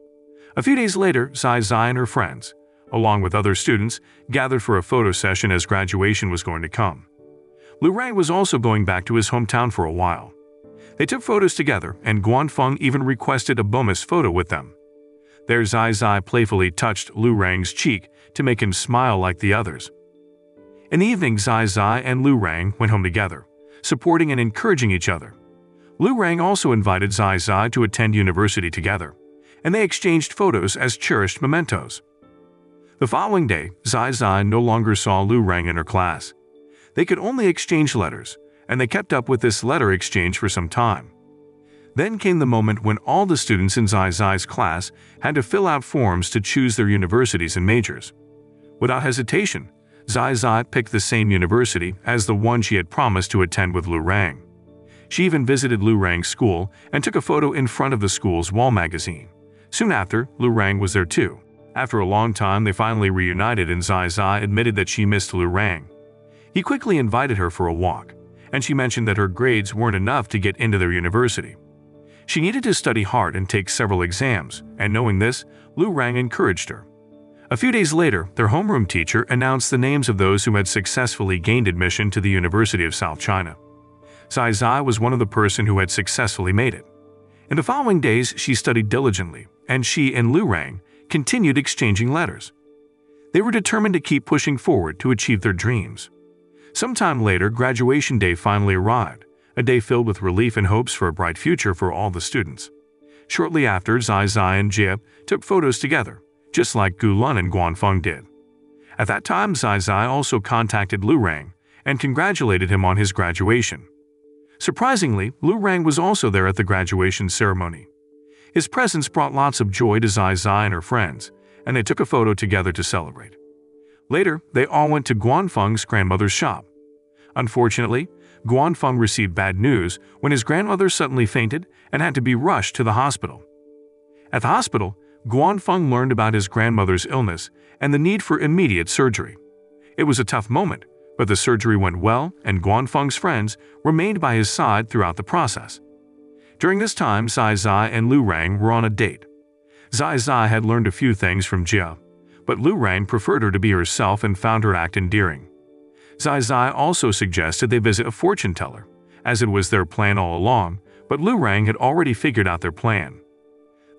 A few days later, Zai Zai and her friends, along with other students, gathered for a photo session as graduation was going to come. Lu Rang was also going back to his hometown for a while. They took photos together, and Guan Guanfeng even requested a bonus photo with them. There Zai Zai playfully touched Lu Rang's cheek to make him smile like the others. In the evening, Zai Zai and Lu Rang went home together, supporting and encouraging each other. Lu Rang also invited Zai Zai to attend university together, and they exchanged photos as cherished mementos. The following day, Zai Zai no longer saw Lu Rang in her class. They could only exchange letters, and they kept up with this letter exchange for some time. Then came the moment when all the students in Zai Zai's class had to fill out forms to choose their universities and majors. Without hesitation, Zai Zai picked the same university as the one she had promised to attend with Lu Rang. She even visited Lu Rang's school and took a photo in front of the school's wall magazine. Soon after, Lu Rang was there too. After a long time, they finally reunited and Zai Zai admitted that she missed Lu Rang. He quickly invited her for a walk, and she mentioned that her grades weren't enough to get into their university. She needed to study hard and take several exams, and knowing this, Lu Rang encouraged her. A few days later, their homeroom teacher announced the names of those who had successfully gained admission to the University of South China. Zai Zai was one of the person who had successfully made it. In the following days, she studied diligently, and she and Lu Rang continued exchanging letters. They were determined to keep pushing forward to achieve their dreams. Sometime later, graduation day finally arrived, a day filled with relief and hopes for a bright future for all the students. Shortly after, Zai Zai and Jia took photos together, just like Gu and Guanfeng did. At that time, Zai Zai also contacted Lu Rang and congratulated him on his graduation. Surprisingly, Lu Rang was also there at the graduation ceremony. His presence brought lots of joy to Zai Zai and her friends, and they took a photo together to celebrate. Later, they all went to Guanfeng's grandmother's shop. Unfortunately, Guanfeng received bad news when his grandmother suddenly fainted and had to be rushed to the hospital. At the hospital, Guanfeng learned about his grandmother's illness and the need for immediate surgery. It was a tough moment, but the surgery went well and Guanfeng's friends remained by his side throughout the process. During this time, Zai Zai and Lu Rang were on a date. Zai Zai had learned a few things from Jia, but Lu Rang preferred her to be herself and found her act endearing. Zai Zai also suggested they visit a fortune teller, as it was their plan all along, but Lu Rang had already figured out their plan.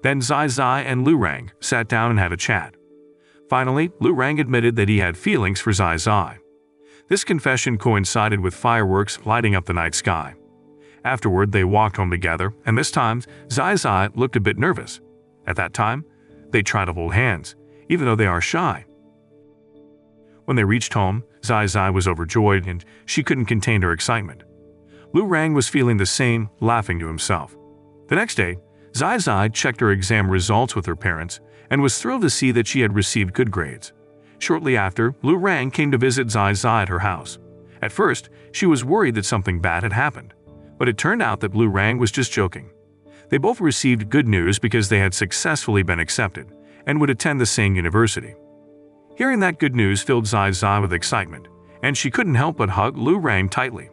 Then Zai Zai and Lu Rang sat down and had a chat. Finally, Lu Rang admitted that he had feelings for Zai Zai. This confession coincided with fireworks lighting up the night sky. Afterward, they walked home together, and this time, Zai Zai looked a bit nervous. At that time, they tried to hold hands, even though they are shy. When they reached home, Zai Zai was overjoyed and she couldn't contain her excitement. Lu Rang was feeling the same, laughing to himself. The next day, Zai Zai checked her exam results with her parents and was thrilled to see that she had received good grades. Shortly after, Lu Rang came to visit Zai Zai at her house. At first, she was worried that something bad had happened but it turned out that Lu Rang was just joking. They both received good news because they had successfully been accepted and would attend the same university. Hearing that good news filled Zai Zai with excitement, and she couldn't help but hug Lu Rang tightly.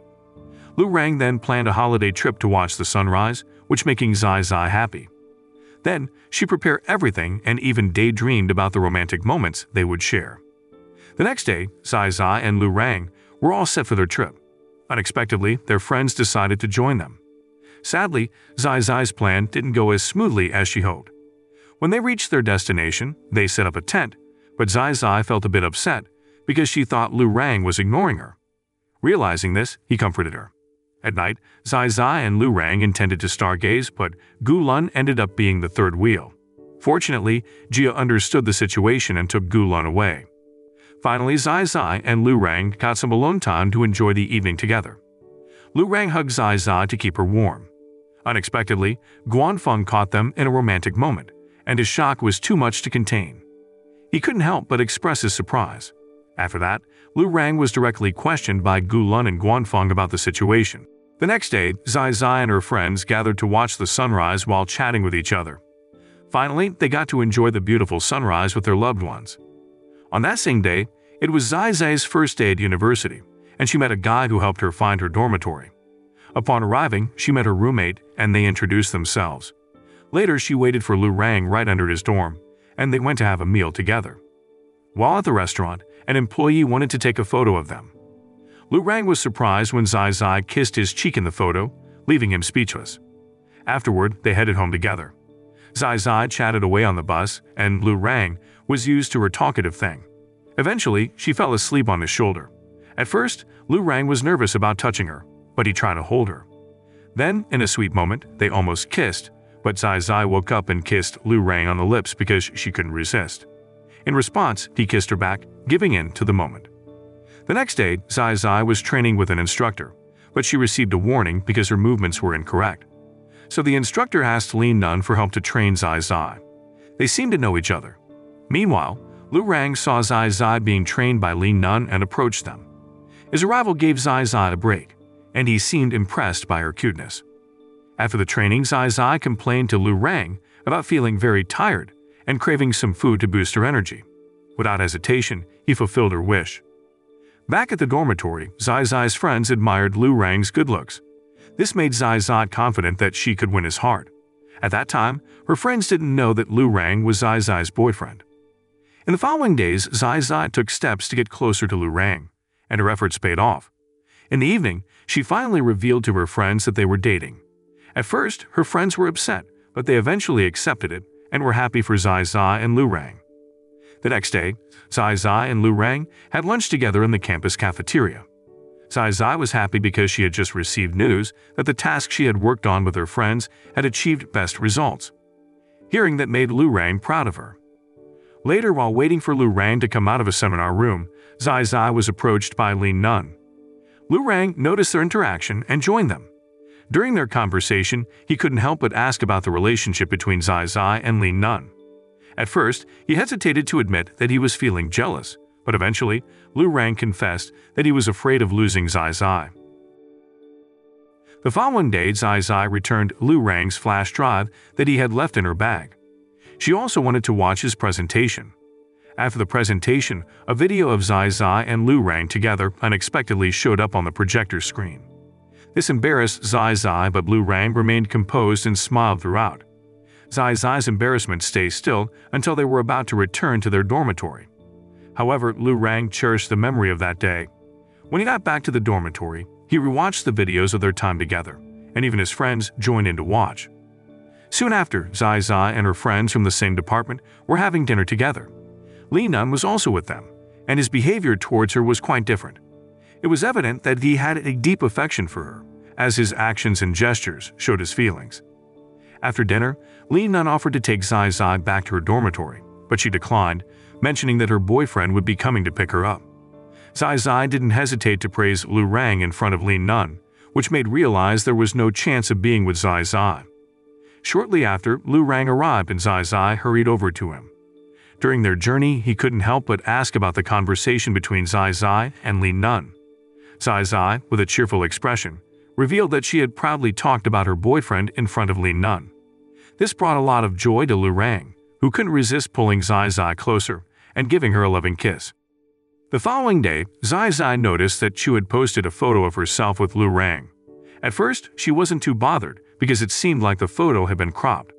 Lu Rang then planned a holiday trip to watch the sunrise, which making Zai Zai happy. Then, she prepared everything and even daydreamed about the romantic moments they would share. The next day, Zai Zai and Lu Rang were all set for their trip. Unexpectedly, their friends decided to join them. Sadly, Zai Zai's plan didn't go as smoothly as she hoped. When they reached their destination, they set up a tent, but Zai Zai felt a bit upset because she thought Lu Rang was ignoring her. Realizing this, he comforted her. At night, Zai Zai and Lu Rang intended to stargaze, but Gu Lun ended up being the third wheel. Fortunately, Jia understood the situation and took Gu Lun away. Finally, Zai Zai and Lu Rang got some alone time to enjoy the evening together. Lu Rang hugged Zai Zai to keep her warm. Unexpectedly, Guanfeng caught them in a romantic moment, and his shock was too much to contain. he couldn't help but express his surprise. After that, Lu Rang was directly questioned by Gu Lun and Guanfeng about the situation. The next day, Zai Zai and her friends gathered to watch the sunrise while chatting with each other. Finally, they got to enjoy the beautiful sunrise with their loved ones. On that same day, it was Zai Zai's first day at university, and she met a guy who helped her find her dormitory. Upon arriving, she met her roommate, and they introduced themselves. Later, she waited for Lu Rang right under his dorm, and they went to have a meal together. While at the restaurant, an employee wanted to take a photo of them. Lu Rang was surprised when Zai Zai kissed his cheek in the photo, leaving him speechless. Afterward, they headed home together. Zai Zai chatted away on the bus, and Lu Rang was used to her talkative thing. Eventually, she fell asleep on his shoulder. At first, Lu Rang was nervous about touching her, but he tried to hold her. Then, in a sweet moment, they almost kissed, but Zai Zai woke up and kissed Lu Rang on the lips because she couldn't resist. In response, he kissed her back, giving in to the moment. The next day, Zai Zai was training with an instructor, but she received a warning because her movements were incorrect. So the instructor asked Lin Nun for help to train Zai Zai. They seemed to know each other. Meanwhile, Lu Rang saw Zai Zai being trained by Lin Nun and approached them. His arrival gave Zai Zai a break, and he seemed impressed by her cuteness. After the training, Zai Zai complained to Lu Rang about feeling very tired and craving some food to boost her energy. Without hesitation, he fulfilled her wish. Back at the dormitory, Zai Zai's friends admired Lu Rang's good looks. This made Zai Zai confident that she could win his heart. At that time, her friends didn't know that Lu Rang was Zai Zai's boyfriend. In the following days, Zai Zai took steps to get closer to Lu Rang, and her efforts paid off. In the evening, she finally revealed to her friends that they were dating. At first, her friends were upset, but they eventually accepted it and were happy for Zai Zai and Lu Rang. The next day, Zai Zai and Lu Rang had lunch together in the campus cafeteria. Zai Zai was happy because she had just received news that the task she had worked on with her friends had achieved best results. Hearing that made Lu Rang proud of her. Later, while waiting for Lu Rang to come out of a seminar room, Zai Zai was approached by Lin Nun. Lu Rang noticed their interaction and joined them. During their conversation, he couldn't help but ask about the relationship between Zai Zai and Lin Nun. At first, he hesitated to admit that he was feeling jealous, but eventually, Lu Rang confessed that he was afraid of losing Zai Zai. The following day, Zai Zai returned Lu Rang's flash drive that he had left in her bag. She also wanted to watch his presentation. After the presentation, a video of Zai Zai and Lu Rang together unexpectedly showed up on the projector screen. This embarrassed Zai Zai, but Lu Rang remained composed and smiled throughout. Zai Zai's embarrassment stayed still until they were about to return to their dormitory. However, Lu Rang cherished the memory of that day. When he got back to the dormitory, he rewatched the videos of their time together, and even his friends joined in to watch. Soon after, Zai Zai and her friends from the same department were having dinner together. Li Nun was also with them, and his behavior towards her was quite different. It was evident that he had a deep affection for her, as his actions and gestures showed his feelings. After dinner, Li Nun offered to take Zai Zai back to her dormitory, but she declined, mentioning that her boyfriend would be coming to pick her up. Zai Zai didn't hesitate to praise Lu Rang in front of Li Nun, which made realize there was no chance of being with Zai Zai. Shortly after, Lu Rang arrived and Zai Zai hurried over to him. During their journey, he couldn't help but ask about the conversation between Zai Zai and Li Nun. Zai Zai, with a cheerful expression, revealed that she had proudly talked about her boyfriend in front of Li Nun. This brought a lot of joy to Lu Rang, who couldn't resist pulling Zai Zai closer and giving her a loving kiss. The following day, Zai Zai noticed that Chu had posted a photo of herself with Lu Rang. At first, she wasn't too bothered because it seemed like the photo had been cropped.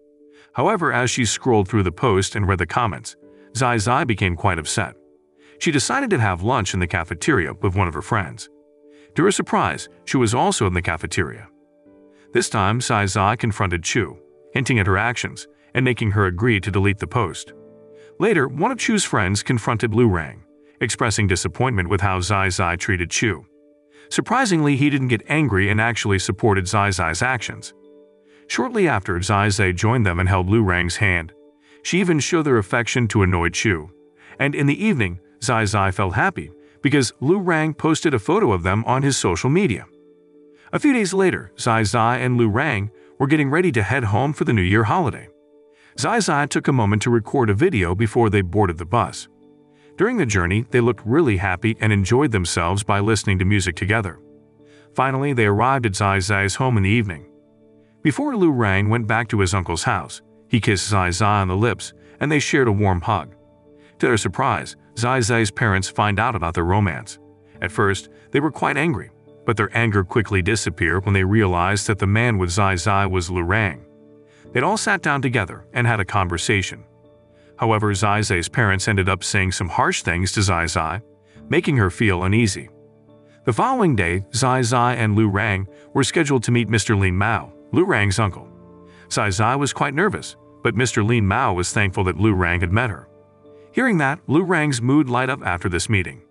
However, as she scrolled through the post and read the comments, Zai Zai became quite upset. She decided to have lunch in the cafeteria with one of her friends. To her surprise, Chu was also in the cafeteria. This time, Zai Zai confronted Chu hinting at her actions and making her agree to delete the post. Later, one of Chu's friends confronted Lu Rang, expressing disappointment with how Zai Zai treated Chu. Surprisingly, he didn't get angry and actually supported Zai Zai's actions. Shortly after, Zai Zai joined them and held Lu Rang's hand. She even showed their affection to annoy Chu. And in the evening, Zai Zai felt happy because Lu Rang posted a photo of them on his social media. A few days later, Zai Zai and Lu Rang were getting ready to head home for the New Year holiday. Zai Zai took a moment to record a video before they boarded the bus. During the journey, they looked really happy and enjoyed themselves by listening to music together. Finally, they arrived at Zai Zai's home in the evening. Before Lu Rang went back to his uncle's house, he kissed Zai Zai on the lips and they shared a warm hug. To their surprise, Zai Zai's parents find out about their romance. At first, they were quite angry, but their anger quickly disappeared when they realized that the man with Zai Zai was Lu Rang. They'd all sat down together and had a conversation. However, Zai Zai's parents ended up saying some harsh things to Zai Zai, making her feel uneasy. The following day, Zai Zai and Lu Rang were scheduled to meet Mr. Lin Mao, Lu Rang's uncle. Zai Zai was quite nervous, but Mr. Lin Mao was thankful that Lu Rang had met her. Hearing that, Lu Rang's mood light up after this meeting.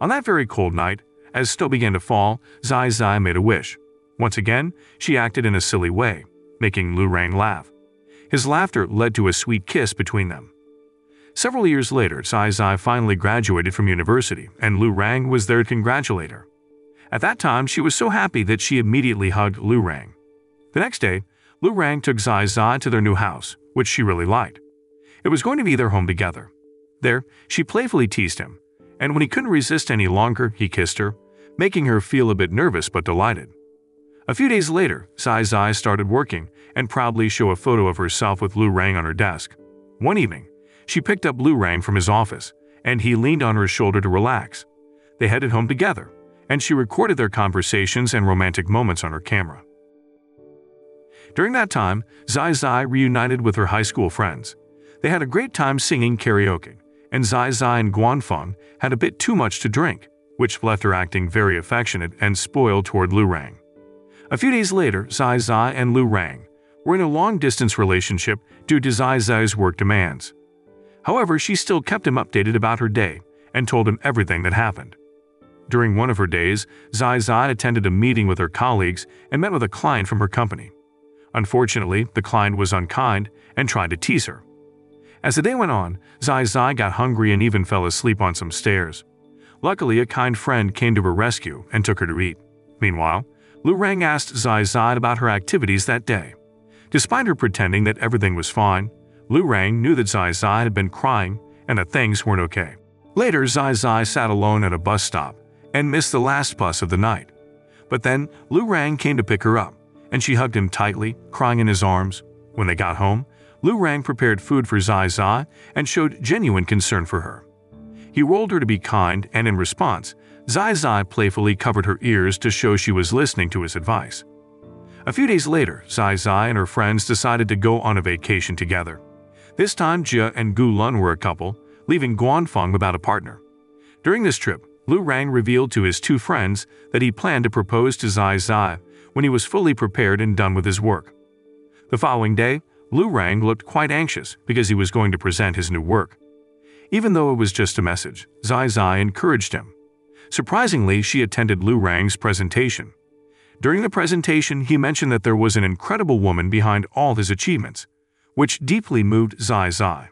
On that very cold night, as snow began to fall, Zai Zai made a wish. Once again, she acted in a silly way, making Lu Rang laugh. His laughter led to a sweet kiss between them. Several years later, Zai Zai finally graduated from university, and Lu Rang was there to congratulate her. At that time, she was so happy that she immediately hugged Lu Rang. The next day, Lu Rang took Zai Zai to their new house, which she really liked. It was going to be their home together. There, she playfully teased him, and when he couldn't resist any longer, he kissed her, making her feel a bit nervous but delighted. A few days later, Zai Zai started working and proudly show a photo of herself with Lu Rang on her desk. One evening, she picked up Lu Rang from his office, and he leaned on her shoulder to relax. They headed home together, and she recorded their conversations and romantic moments on her camera. During that time, Zai Zai reunited with her high school friends. They had a great time singing karaoke, and Zai Zai and Guanfeng had a bit too much to drink, which left her acting very affectionate and spoiled toward Lu Rang. A few days later, Zai Zai and Lu Rang were in a long-distance relationship due to Zai Zai's work demands. However, she still kept him updated about her day and told him everything that happened. During one of her days, Zai Zai attended a meeting with her colleagues and met with a client from her company. Unfortunately, the client was unkind and tried to tease her. As the day went on, Zai Zai got hungry and even fell asleep on some stairs. Luckily, a kind friend came to her rescue and took her to eat. Meanwhile, Lu Rang asked Zai Zai about her activities that day. Despite her pretending that everything was fine, Lu Rang knew that Zai Zai had been crying and that things weren't okay. Later, Zai Zai sat alone at a bus stop and missed the last bus of the night. But then, Lu Rang came to pick her up, and she hugged him tightly, crying in his arms. When they got home, Lu Rang prepared food for Zai Zai and showed genuine concern for her. He rolled her to be kind, and in response, Zai Zai playfully covered her ears to show she was listening to his advice. A few days later, Zai Zai and her friends decided to go on a vacation together. This time, Jia and Gu Lun were a couple, leaving Guanfeng without a partner. During this trip, Lu Rang revealed to his two friends that he planned to propose to Zai Zai when he was fully prepared and done with his work. The following day, Lu Rang looked quite anxious because he was going to present his new work. Even though it was just a message, Zai Zai encouraged him. Surprisingly, she attended Lu Rang's presentation. During the presentation, he mentioned that there was an incredible woman behind all his achievements, which deeply moved Zai Zai.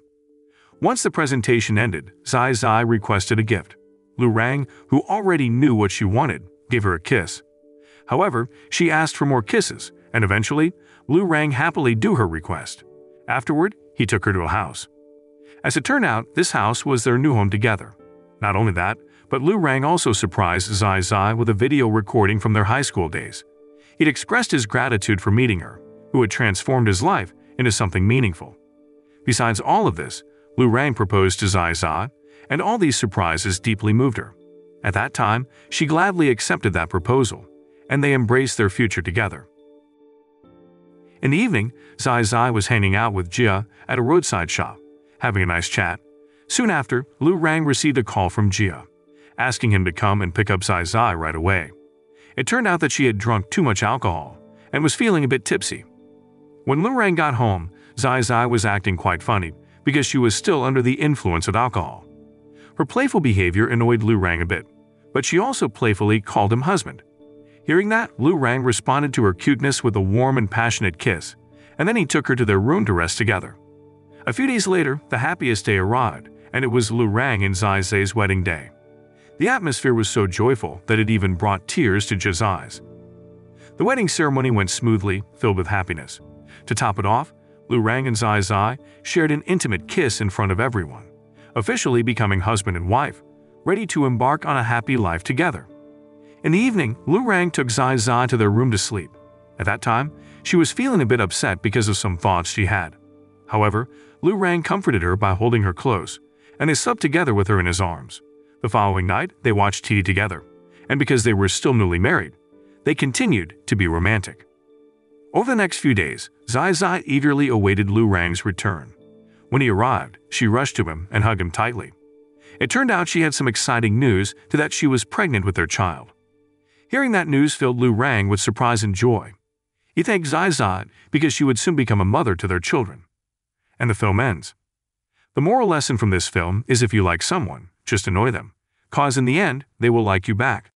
Once the presentation ended, Zai Zai requested a gift. Lu Rang, who already knew what she wanted, gave her a kiss. However, she asked for more kisses, and eventually, Lu Rang happily do her request. Afterward, he took her to a house. As it turned out, this house was their new home together. Not only that, but Lu Rang also surprised Zai Zai with a video recording from their high school days. He'd expressed his gratitude for meeting her, who had transformed his life into something meaningful. Besides all of this, Lu Rang proposed to Zai Zai, and all these surprises deeply moved her. At that time, she gladly accepted that proposal, and they embraced their future together. In the evening, Zai Zai was hanging out with Jia at a roadside shop, having a nice chat. Soon after, Lu Rang received a call from Jia, asking him to come and pick up Zai Zai right away. It turned out that she had drunk too much alcohol and was feeling a bit tipsy. When Lu Rang got home, Zai Zai was acting quite funny because she was still under the influence of alcohol. Her playful behavior annoyed Lu Rang a bit, but she also playfully called him husband. Hearing that, Lu Rang responded to her cuteness with a warm and passionate kiss, and then he took her to their room to rest together. A few days later, the happiest day arrived, and it was Lu Rang and Zai Zai's wedding day. The atmosphere was so joyful that it even brought tears to Jia's eyes. The wedding ceremony went smoothly, filled with happiness. To top it off, Lu Rang and Zai Zai shared an intimate kiss in front of everyone, officially becoming husband and wife, ready to embark on a happy life together. In the evening, Lu Rang took Zai Zai to their room to sleep. At that time, she was feeling a bit upset because of some thoughts she had. However, Lu Rang comforted her by holding her close, and they slept together with her in his arms. The following night, they watched TV together, and because they were still newly married, they continued to be romantic. Over the next few days, Zai Zai eagerly awaited Lu Rang's return. When he arrived, she rushed to him and hugged him tightly. It turned out she had some exciting news to that she was pregnant with their child. Hearing that news filled Lu Rang with surprise and joy. He thanked Zai Zai because she would soon become a mother to their children. And the film ends. The moral lesson from this film is if you like someone, just annoy them, cause in the end, they will like you back.